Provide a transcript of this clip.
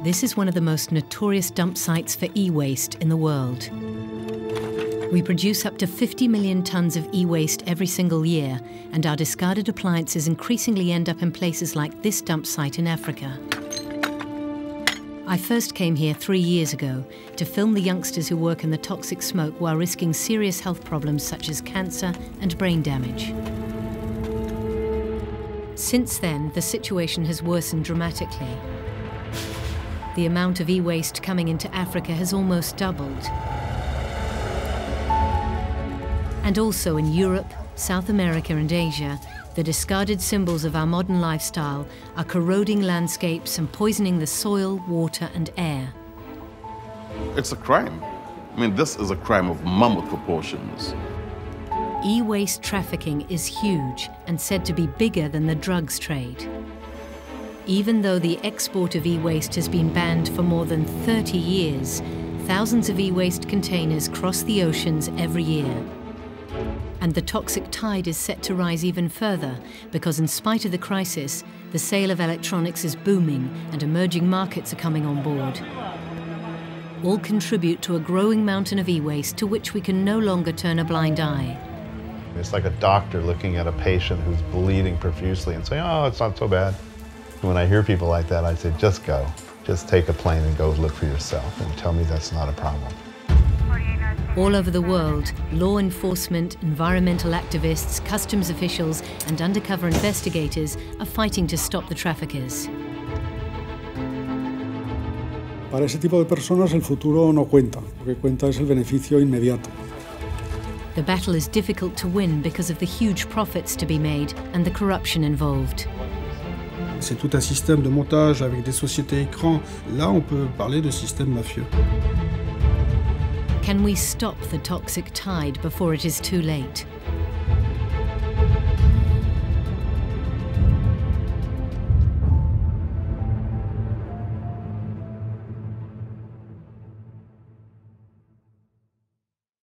This is one of the most notorious dump sites for e-waste in the world. We produce up to 50 million tonnes of e-waste every single year, and our discarded appliances increasingly end up in places like this dump site in Africa. I first came here three years ago to film the youngsters who work in the toxic smoke while risking serious health problems such as cancer and brain damage. Since then, the situation has worsened dramatically. The amount of e-waste coming into Africa has almost doubled. And also in Europe, South America and Asia, the discarded symbols of our modern lifestyle are corroding landscapes and poisoning the soil, water and air. It's a crime. I mean, this is a crime of mammoth proportions. E-waste trafficking is huge and said to be bigger than the drugs trade. Even though the export of e-waste has been banned for more than 30 years, thousands of e-waste containers cross the oceans every year. And the toxic tide is set to rise even further because in spite of the crisis, the sale of electronics is booming and emerging markets are coming on board. All contribute to a growing mountain of e-waste to which we can no longer turn a blind eye. It's like a doctor looking at a patient who's bleeding profusely and saying, oh, it's not so bad. When I hear people like that, I say, just go. Just take a plane and go look for yourself and tell me that's not a problem. All over the world, law enforcement, environmental activists, customs officials, and undercover investigators are fighting to stop the traffickers. Para ese tipo de personas el futuro no cuenta, lo que cuenta es el beneficio inmediato. The battle is difficult to win because of the huge profits to be made and the corruption involved. C'est tout un système de montage avec des sociétés écrans. Là, on peut parler de système mafieux. Can we stop the toxic tide before it is too late?